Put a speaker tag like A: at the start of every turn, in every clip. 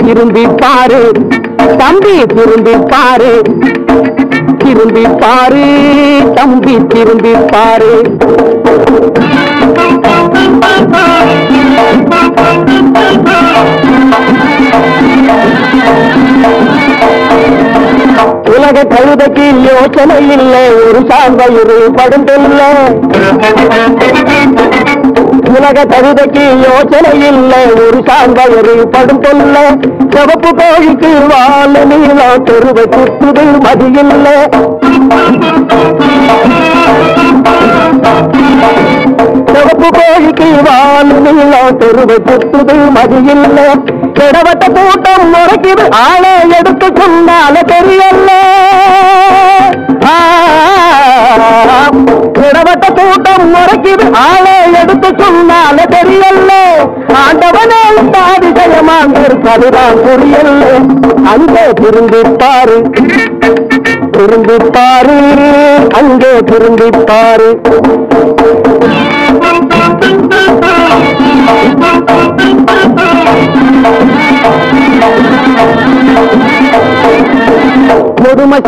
A: திரும்பி பாரு தம்பி திரும்பி பாரு திரும்பி பாரு தம்பி திரும்பி பாரு உலக கழுதைக்கு யோசனை இல்லை ஒரு சார்பயிறு படுந்துள்ள உலக கழுதைக்கு யோசனை இல்லை ஒரு சார்பயிறு படுந்துள்ள சிவப்பு கோயிலுக்கு வாழ நீளா தெருவை சுற்றுது மதியில்லை சிவப்பு கோழிக்கு வாழ நீளம் தெருவை சுற்றுது மதியில்லை கிடவட்ட கூட்டம் முறைக்குது ஆளை எடுத்து சொன்னால தெரியல. கூட்டம் ஆளை எடுத்து சொன்னால தெரியல்ல. ஆண்டவனே இந்த அதிசயமாக புரியல்ல. அங்கே திரும்பி பாரு திரும்பி பாரு அங்கே திரும்பி பாரு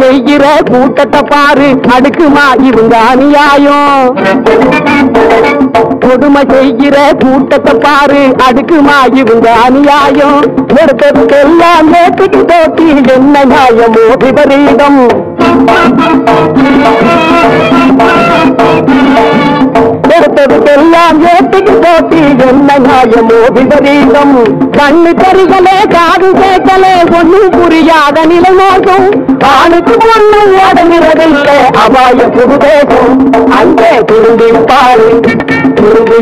A: செய்கிற கூட்டத்தை பாரு அடுக்குமா இவங்க அநியாயம் கொடுமை செய்கிற கூட்டத்தை பாரு அடுக்குமா இவங்க அநியாயம் எடுத்ததுக்கெல்லாம் நேற்றுக்கு தோட்டி என்ன நியாயமோ விபரீதம். போட்டி என்ன நியாயமோ விபரீதம். கண்ணு தெரிகளே காது கேட்கலே ஒன்னும் புரியாத நிலை மோசம் ஆணுக்கு ஒண்ணும் அடங்கிறதில்லை அபாய புதுதேசம் அங்கே திரும்பி பாரு திரும்பி